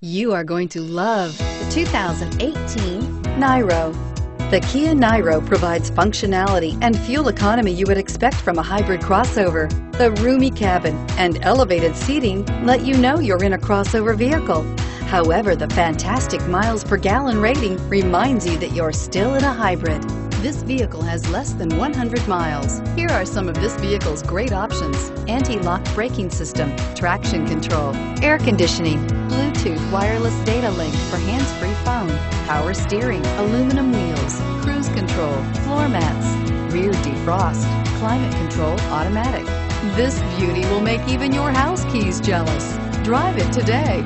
You are going to love the 2018 Niro. The Kia Niro provides functionality and fuel economy you would expect from a hybrid crossover. The roomy cabin and elevated seating let you know you're in a crossover vehicle. However, the fantastic miles per gallon rating reminds you that you're still in a hybrid. This vehicle has less than 100 miles. Here are some of this vehicle's great options. Anti-lock braking system, traction control, air conditioning, Bluetooth wireless data link for hands-free phone, power steering, aluminum wheels, cruise control, floor mats, rear defrost, climate control automatic. This beauty will make even your house keys jealous. Drive it today.